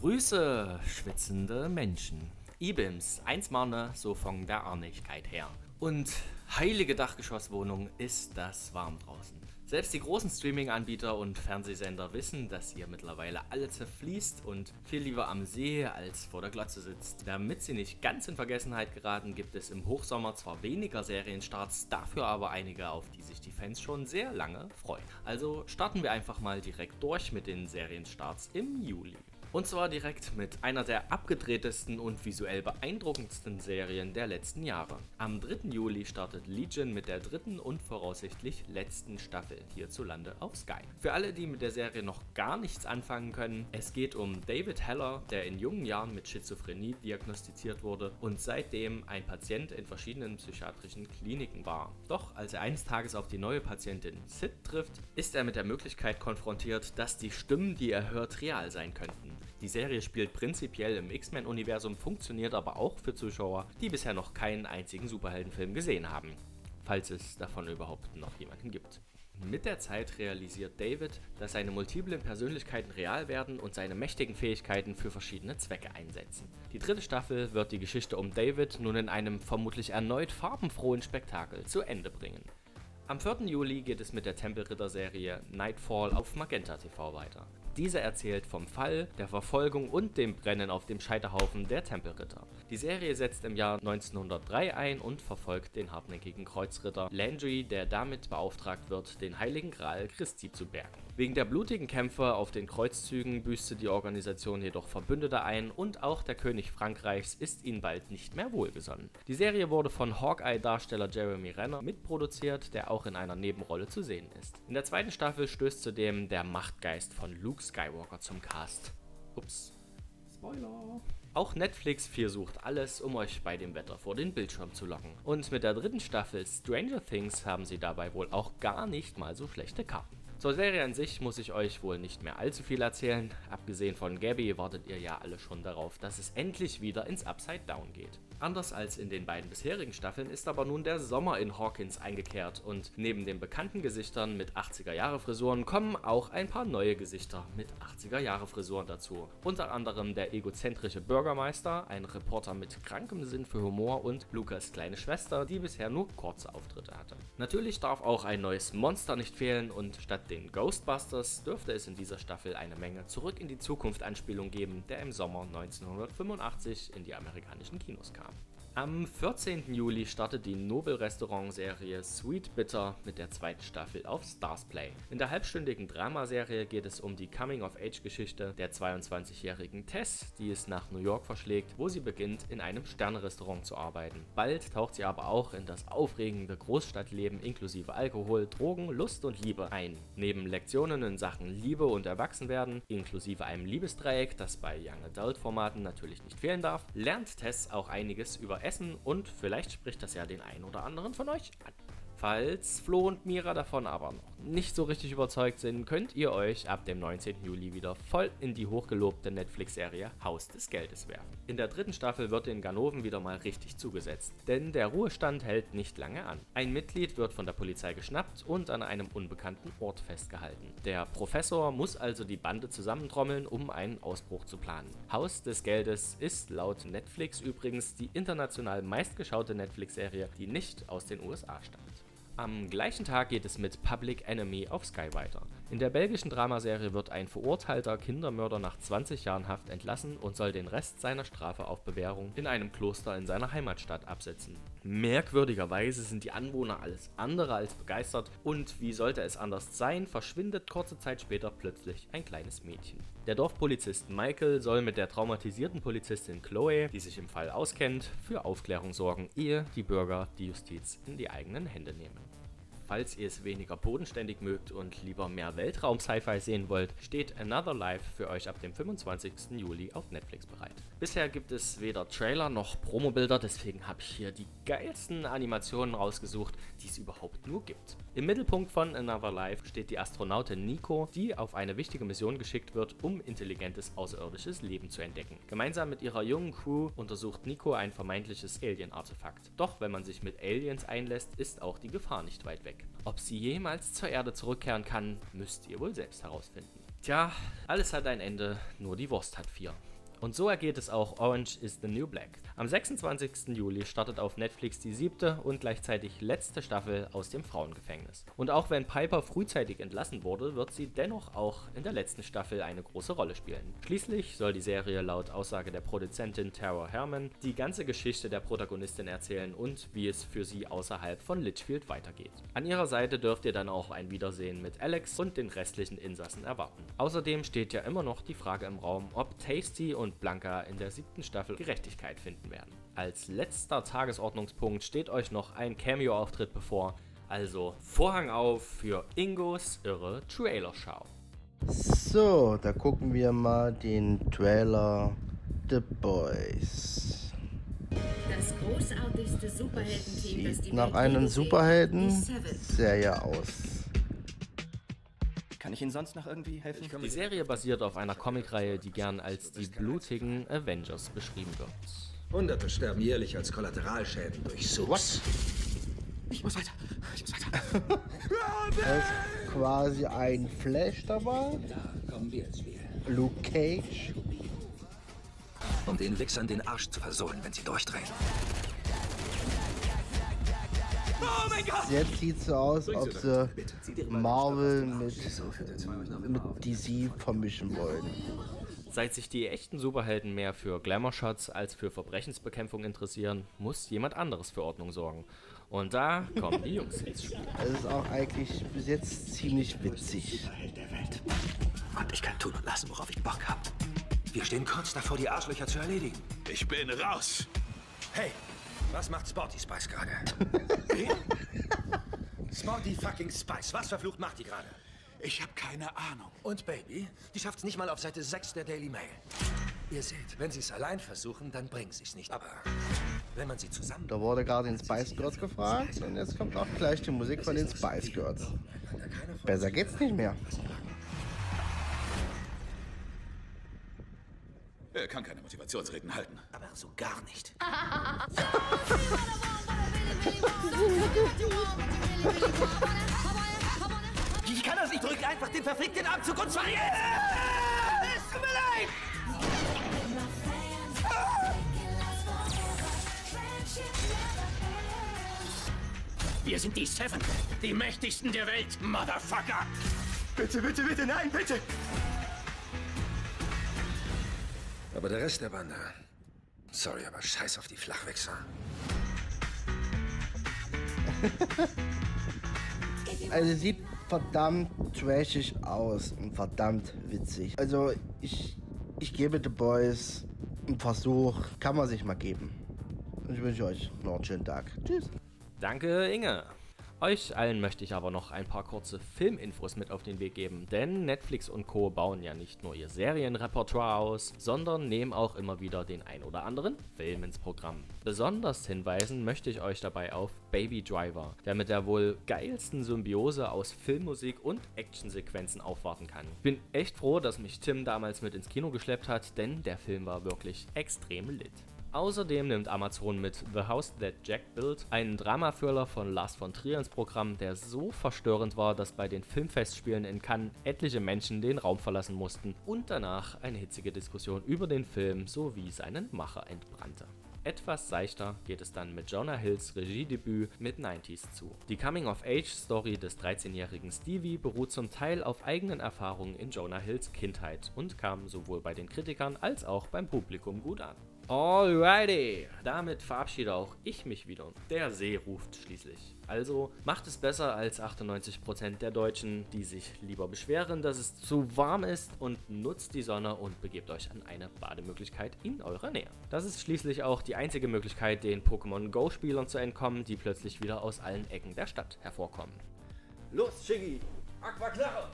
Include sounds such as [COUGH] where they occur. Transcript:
Grüße, schwitzende Menschen. Ibims, eins Marne, so von der Arnigkeit her. Und heilige Dachgeschosswohnung ist das warm draußen. Selbst die großen Streaming-Anbieter und Fernsehsender wissen, dass ihr mittlerweile alle zerfließt und viel lieber am See als vor der Glotze sitzt. Damit sie nicht ganz in Vergessenheit geraten, gibt es im Hochsommer zwar weniger Serienstarts, dafür aber einige, auf die sich die Fans schon sehr lange freuen. Also starten wir einfach mal direkt durch mit den Serienstarts im Juli. Und zwar direkt mit einer der abgedrehtesten und visuell beeindruckendsten Serien der letzten Jahre. Am 3. Juli startet Legion mit der dritten und voraussichtlich letzten Staffel hierzulande auf Sky. Für alle, die mit der Serie noch gar nichts anfangen können, es geht um David Heller, der in jungen Jahren mit Schizophrenie diagnostiziert wurde und seitdem ein Patient in verschiedenen psychiatrischen Kliniken war. Doch als er eines Tages auf die neue Patientin Sid trifft, ist er mit der Möglichkeit konfrontiert, dass die Stimmen, die er hört, real sein könnten. Die Serie spielt prinzipiell im X-Men-Universum, funktioniert aber auch für Zuschauer, die bisher noch keinen einzigen Superheldenfilm gesehen haben. Falls es davon überhaupt noch jemanden gibt. Mit der Zeit realisiert David, dass seine multiplen Persönlichkeiten real werden und seine mächtigen Fähigkeiten für verschiedene Zwecke einsetzen. Die dritte Staffel wird die Geschichte um David nun in einem vermutlich erneut farbenfrohen Spektakel zu Ende bringen. Am 4. Juli geht es mit der Tempelritter-Serie Nightfall auf Magenta TV weiter. Diese erzählt vom Fall, der Verfolgung und dem Brennen auf dem Scheiterhaufen der Tempelritter. Die Serie setzt im Jahr 1903 ein und verfolgt den hartnäckigen Kreuzritter Landry, der damit beauftragt wird, den Heiligen Gral Christi zu bergen. Wegen der blutigen Kämpfe auf den Kreuzzügen büßte die Organisation jedoch Verbündete ein und auch der König Frankreichs ist ihnen bald nicht mehr wohlgesonnen. Die Serie wurde von Hawkeye-Darsteller Jeremy Renner mitproduziert, der auch in einer Nebenrolle zu sehen ist. In der zweiten Staffel stößt zudem der Machtgeist von Luke Skywalker zum Cast. Ups. Spoiler. Auch Netflix versucht alles, um euch bei dem Wetter vor den Bildschirm zu locken. Und mit der dritten Staffel Stranger Things haben sie dabei wohl auch gar nicht mal so schlechte Karten. Zur Serie an sich muss ich euch wohl nicht mehr allzu viel erzählen. Abgesehen von Gabby wartet ihr ja alle schon darauf, dass es endlich wieder ins Upside Down geht. Anders als in den beiden bisherigen Staffeln ist aber nun der Sommer in Hawkins eingekehrt und neben den bekannten Gesichtern mit 80er Jahre Frisuren kommen auch ein paar neue Gesichter mit 80er Jahre Frisuren dazu. Unter anderem der egozentrische Bürgermeister, ein Reporter mit krankem Sinn für Humor und Lukas kleine Schwester, die bisher nur kurze Auftritte hatte. Natürlich darf auch ein neues Monster nicht fehlen und statt den Ghostbusters dürfte es in dieser Staffel eine Menge Zurück in die Zukunft Anspielung geben, der im Sommer 1985 in die amerikanischen Kinos kam. Am 14. Juli startet die Nobel-Restaurant-Serie Sweet Bitter mit der zweiten Staffel auf Starsplay. In der halbstündigen Dramaserie geht es um die Coming-of-Age-Geschichte der 22-jährigen Tess, die es nach New York verschlägt, wo sie beginnt, in einem Sterne-Restaurant zu arbeiten. Bald taucht sie aber auch in das aufregende Großstadtleben inklusive Alkohol, Drogen, Lust und Liebe ein. Neben Lektionen in Sachen Liebe und Erwachsenwerden, inklusive einem Liebesdreieck, das bei Young Adult-Formaten natürlich nicht fehlen darf, lernt Tess auch einiges über essen und vielleicht spricht das ja den einen oder anderen von euch an. Falls Flo und Mira davon aber noch nicht so richtig überzeugt sind, könnt ihr euch ab dem 19. Juli wieder voll in die hochgelobte Netflix-Serie Haus des Geldes werfen. In der dritten Staffel wird den Ganoven wieder mal richtig zugesetzt, denn der Ruhestand hält nicht lange an. Ein Mitglied wird von der Polizei geschnappt und an einem unbekannten Ort festgehalten. Der Professor muss also die Bande zusammentrommeln, um einen Ausbruch zu planen. Haus des Geldes ist laut Netflix übrigens die international meistgeschaute Netflix-Serie, die nicht aus den USA stammt. Am gleichen Tag geht es mit Public Enemy auf Sky weiter. In der belgischen Dramaserie wird ein verurteilter Kindermörder nach 20 Jahren Haft entlassen und soll den Rest seiner Strafe auf Bewährung in einem Kloster in seiner Heimatstadt absetzen. Merkwürdigerweise sind die Anwohner alles andere als begeistert und wie sollte es anders sein, verschwindet kurze Zeit später plötzlich ein kleines Mädchen. Der Dorfpolizist Michael soll mit der traumatisierten Polizistin Chloe, die sich im Fall auskennt, für Aufklärung sorgen, ehe die Bürger die Justiz in die eigenen Hände nehmen. Falls ihr es weniger bodenständig mögt und lieber mehr Weltraum-Sci-Fi sehen wollt, steht Another Life für euch ab dem 25. Juli auf Netflix bereit. Bisher gibt es weder Trailer noch Promobilder, deswegen habe ich hier die geilsten Animationen rausgesucht, die es überhaupt nur gibt. Im Mittelpunkt von Another Life steht die Astronautin Nico, die auf eine wichtige Mission geschickt wird, um intelligentes außerirdisches Leben zu entdecken. Gemeinsam mit ihrer jungen Crew untersucht Nico ein vermeintliches Alien-Artefakt. Doch wenn man sich mit Aliens einlässt, ist auch die Gefahr nicht weit weg. Ob sie jemals zur Erde zurückkehren kann, müsst ihr wohl selbst herausfinden. Tja, alles hat ein Ende, nur die Wurst hat vier. Und so ergeht es auch Orange is the New Black. Am 26. Juli startet auf Netflix die siebte und gleichzeitig letzte Staffel aus dem Frauengefängnis. Und auch wenn Piper frühzeitig entlassen wurde, wird sie dennoch auch in der letzten Staffel eine große Rolle spielen. Schließlich soll die Serie laut Aussage der Produzentin Tara Herman die ganze Geschichte der Protagonistin erzählen und wie es für sie außerhalb von Litchfield weitergeht. An ihrer Seite dürft ihr dann auch ein Wiedersehen mit Alex und den restlichen Insassen erwarten. Außerdem steht ja immer noch die Frage im Raum, ob Tasty und und Blanca in der siebten Staffel Gerechtigkeit finden werden. Als letzter Tagesordnungspunkt steht euch noch ein Cameo-Auftritt bevor, also Vorhang auf für Ingos irre Trailer-Schau. So, da gucken wir mal den Trailer The Boys. Das großartigste Superhelden-Team, das die Sieht nach Welt einem je gesehen hat, Superhelden die Seven. Serie aus. Kann ich Ihnen sonst noch irgendwie helfen? Die Serie basiert auf einer Comicreihe, die gern als die blutigen Avengers beschrieben wird. Hunderte sterben jährlich als Kollateralschäden durch Suits. Ich muss weiter. Ich muss weiter. [LAUGHS] Da ist quasi ein Flash dabei. Da kommen wir ins Spiel. Luke Cage. Um den Wichsern den Arsch zu versohlen, wenn sie durchdrehen. Jetzt sieht so aus, ob sie Marvel mit, mit DC vermischen wollen. Seit sich die echten Superhelden mehr für Glamour-Shots als für Verbrechensbekämpfung interessieren, muss jemand anderes für Ordnung sorgen. Und da kommen die Jungs ins Spiel. Das ist auch eigentlich bis jetzt ziemlich witzig. Held der Welt. Und ich kann tun und lassen, worauf ich Bock hab. Wir stehen kurz davor, die Arschlöcher zu erledigen. Ich bin raus. Hey, was macht Sporty Spice gerade? [LAUGHS] Sporty fucking Spice. Was verflucht macht die gerade? Ich habe keine Ahnung. Und Baby, die schafft's nicht mal auf Seite 6 der Daily Mail. Ihr seht, wenn sie es allein versuchen, dann bringen sie es nicht. Aber wenn man sie zusammen... Da wurde gerade den Spice Girls gefragt und jetzt kommt auch gleich die Musik von den Spice Girls. Besser geht's nicht mehr. Er kann keine Motivationsreden halten. Aber so gar nicht. [LAUGHS] Ich kann das nicht. Drück einfach den verfickten Abzug und zwar jetzt! Es tut mir leid! Wir sind die Seven, die mächtigsten der Welt, Motherfucker. Bitte, bitte, bitte, nein, bitte! Aber der Rest der Bande... Sorry, aber scheiß auf die Flachwichser. [LAUGHS] Also sieht verdammt trashig aus und verdammt witzig. Also ich, ich gebe The Boys einen Versuch, kann man sich mal geben. Und ich wünsche euch noch einen schönen Tag. Tschüss. Danke, Inge. Euch allen möchte ich aber noch ein paar kurze Filminfos mit auf den Weg geben, denn Netflix und Co. bauen ja nicht nur ihr Serienrepertoire aus, sondern nehmen auch immer wieder den ein oder anderen Film ins Programm. Besonders hinweisen möchte ich euch dabei auf Baby Driver, der mit der wohl geilsten Symbiose aus Filmmusik und Actionsequenzen aufwarten kann. Ich bin echt froh, dass mich Tim damals mit ins Kino geschleppt hat, denn der Film war wirklich extrem lit. Außerdem nimmt Amazon mit The House That Jack Built einen Drama-Thriller von Lars von Trier ins Programm, der so verstörend war, dass bei den Filmfestspielen in Cannes etliche Menschen den Raum verlassen mussten und danach eine hitzige Diskussion über den Film sowie seinen Macher entbrannte. Etwas seichter geht es dann mit Jonah Hills Regiedebüt mit 90s zu. Die Coming-of-Age-Story des 13-jährigen Stevie beruht zum Teil auf eigenen Erfahrungen in Jonah Hills Kindheit und kam sowohl bei den Kritikern als auch beim Publikum gut an. Alrighty, damit verabschiede auch ich mich wieder. Der See ruft schließlich. Also macht es besser als 98% der Deutschen, die sich lieber beschweren, dass es zu warm ist und nutzt die Sonne und begebt euch an eine Bademöglichkeit in eurer Nähe. Das ist schließlich auch die einzige Möglichkeit, den Pokémon Go-Spielern zu entkommen, die plötzlich wieder aus allen Ecken der Stadt hervorkommen. Los, Shiggy! Aquaknarre!